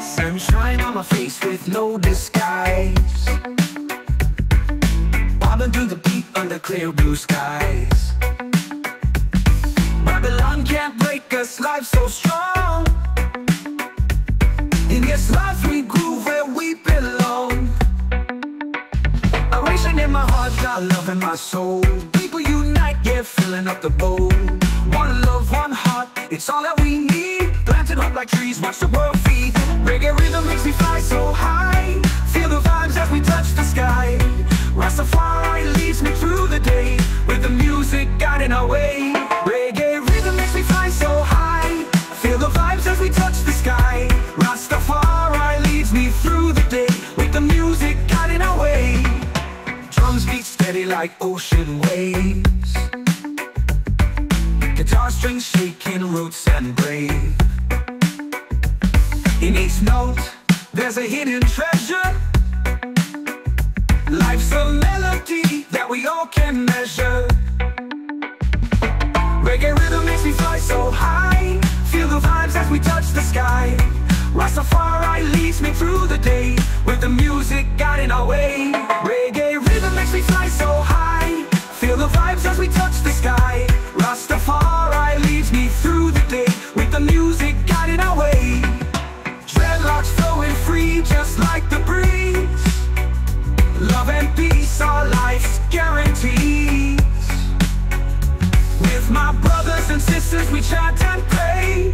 Sunshine on my face with no disguise. Bobbing to the beat under clear blue skies. Babylon can't break us, life so strong. In this life in my soul. People unite, yeah, filling up the bowl. One love, one heart, it's all that we need. Planted up like trees, watch the world feed. Reggae rhythm makes me fly so high. Steady like ocean waves. Guitar strings shaking roots and brave. In each note, there's a hidden treasure. Life's a melody that we all can measure. Reggae rhythm makes me fly so high. Feel the vibes as we touch the sky. Rastafari leads me through the day with the music guiding our way. My brothers and sisters we chant and pray